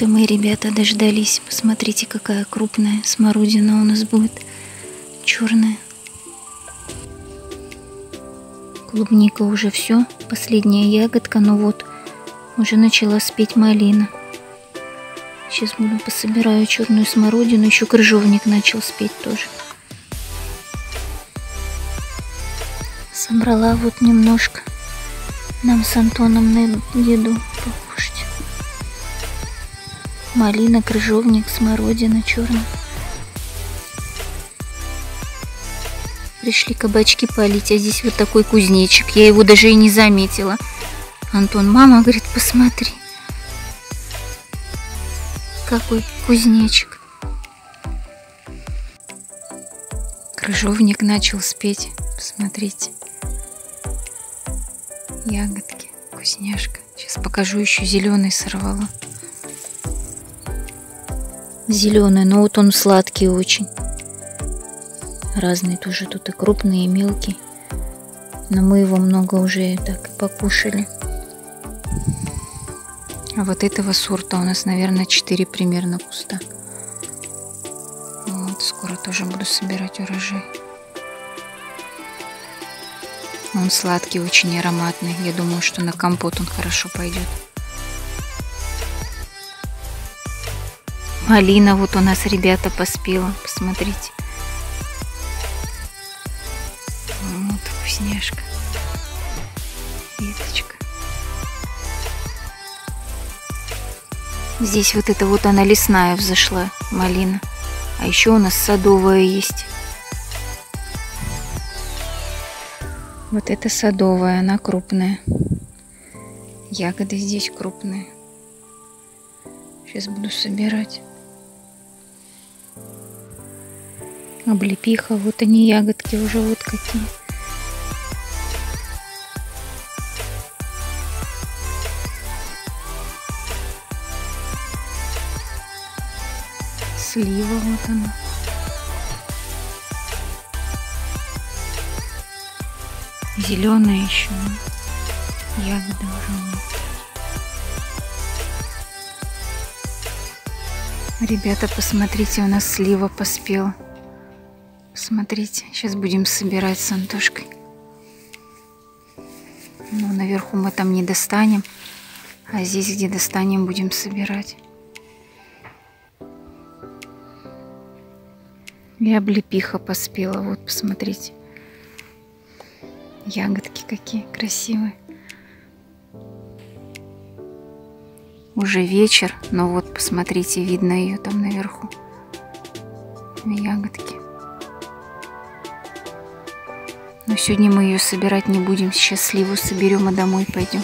Вот и мы, ребята, дождались. Посмотрите, какая крупная смородина у нас будет. Черная. Клубника уже все. Последняя ягодка. Ну вот, уже начала спеть малина. Сейчас буду пособираю черную смородину. Еще крыжовник начал спеть тоже. Собрала вот немножко. Нам с Антоном на еду покушать. Малина, крыжовник, смородина черная. Пришли кабачки полить, а здесь вот такой кузнечик. Я его даже и не заметила. Антон, мама говорит, посмотри. Какой кузнечик. Крыжовник начал спеть. Посмотрите. Ягодки, вкусняшка. Сейчас покажу еще зеленый сорвала. Зеленый, но вот он сладкий очень. Разные тоже тут и крупные, и мелкие. Но мы его много уже так и покушали. А вот этого сорта у нас, наверное, 4 примерно куста. Вот, скоро тоже буду собирать урожай. Он сладкий, очень ароматный. Я думаю, что на компот он хорошо пойдет. Малина вот у нас, ребята, поспела. Посмотрите. Вот вкусняшка. Веточка. Здесь вот это вот она лесная взошла, малина. А еще у нас садовая есть. Вот это садовая, она крупная. Ягоды здесь крупные. Сейчас буду собирать. Облепиха, вот они ягодки уже вот какие. Слива вот она. Зеленая еще. Ягода уже нет. Ребята, посмотрите, у нас слива поспела. Смотрите, сейчас будем собирать с Антошкой. Ну, наверху мы там не достанем, а здесь, где достанем, будем собирать. И облепиха поспела, вот, посмотрите. Ягодки какие красивые. Уже вечер, но вот посмотрите, видно ее там наверху. Ягодки. Но сегодня мы ее собирать не будем. Сейчас сливу соберем и домой пойдем.